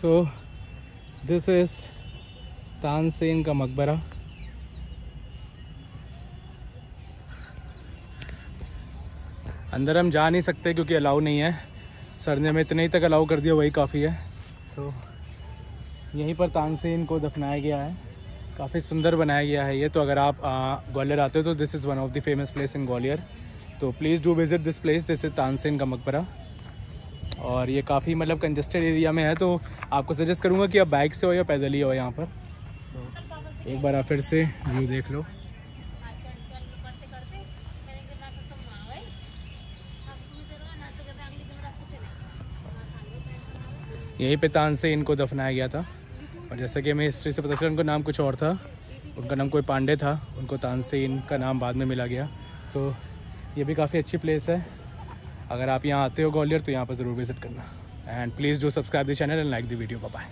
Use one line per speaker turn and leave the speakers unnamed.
So this is Tansen का मकबरा अंदर हम जा नहीं सकते क्योंकि अलाउ नहीं है। सर ने हमें इतने ही तक अलाउ कर दिया वही काफ़ी है। सो so, यहीं पर तानसेन को दफनाया गया है। काफ़ी सुंदर बनाया गया है ये। तो अगर आप ग्वालियर आते हो तो this is one of the famous place in Gwalior तो please do visit this place this is Tansen का मकबरा और ये काफ़ी मतलब कंजस्टेड एरिया में है तो आपको सजेस्ट करूँगा कि आप बाइक से हो या पैदल ही हो यहाँ पर। so, एक बार आप फिर से व्यू देख लो। यहीं पे तान से इनको दफनाया गया था। और जैसा कि हमें हिस्ट्री से पता चला उनका नाम कुछ और था। उनका नाम कोई पांडे था उनको तानसेन का नाम बाद में मिला गया। तो ये भी काफ़ी अच्छी प्लेस है। अगर आप यहाँ आते हो ग्वालियर तो यहाँ पर ज़रूर विज़िट करना। And please do subscribe the channel and like the video bye